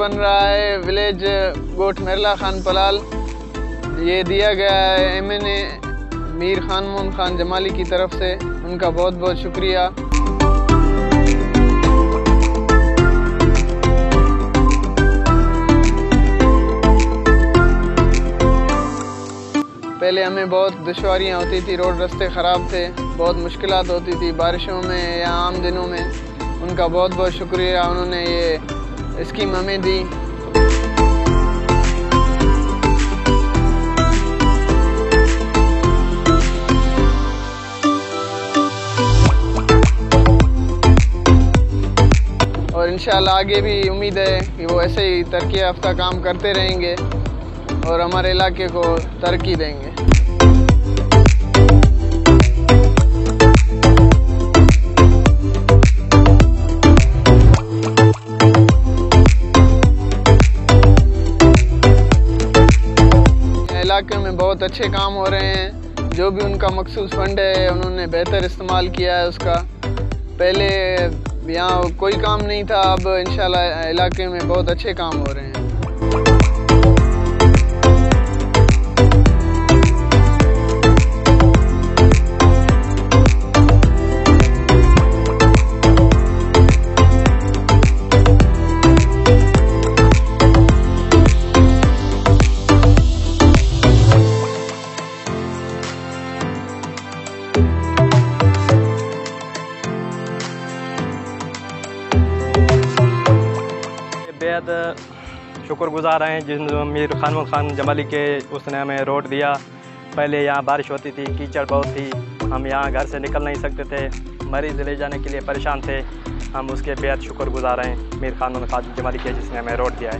بن رہا ہے، ولیج گوٹ مرلا خان پلال۔ یہ دیا گیا ہے M N A Mir Khan مون خان جمالی کی طرف سے۔ ان کا بہت بہت شکریہ۔ پہلے ہمیں بہت دشواریاں ہوتی تھی، روڈ رستے خراب تھے، بہت مشکلات ہوتی تھی بارشوں میں یا عام دنوں میں۔ ان کا بہت بہت شکریہ۔ انہوں نے یہ اسکیم ہمیں دی اور انشاءاللہ آگے بھی امید ہے کہ وہ ایسے ہی ترقی یافتہ کام کرتے رہیں گے اور ہمارے علاقے کو ترقی دیں گے۔ علاقے میں بہت اچھے کام ہو رہے ہیں۔ جو بھی ان کا مخصوص فنڈ ہے، انہوں نے بہتر استعمال کیا ہے اس کا۔ پہلے یہاں کوئی کام نہیں تھا، اب انشاءاللہ علاقے میں بہت اچھے کام ہو رہے ہیں۔ بےحد شکر گزار ہیں جن میر خان خان جمالی کے اس نے ہمیں روڈ دیا۔ پہلے یہاں بارش ہوتی تھی، کیچڑ بہت تھی۔ ہم یہاں گھر سے نکل نہیں سکتے تھے۔ مریض لے جانے کے لیے پریشان تھے۔ ہم اس کے بےحد شکر گزار ہیں۔ میر خان خان جمالی کے جس نے ہمیں روڈ دیا ہے۔